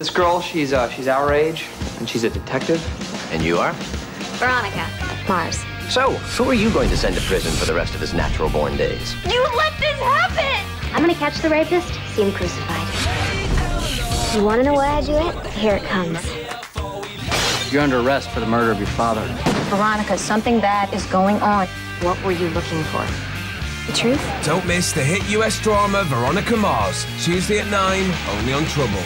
This girl, she's uh, she's our age, and she's a detective. And you are? Veronica. Mars. So, who are you going to send to prison for the rest of his natural born days? You let this happen! I'm gonna catch the rapist, see him crucified. You wanna know why I do it? Here it comes. You're under arrest for the murder of your father. Veronica, something bad is going on. What were you looking for? The truth? Don't miss the hit US drama Veronica Mars, Tuesday at 9, only on Trouble.